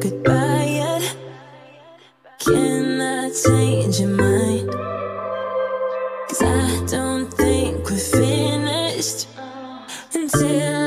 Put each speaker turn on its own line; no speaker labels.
Goodbye yet. Can I change your mind? Cause I don't think we're finished Until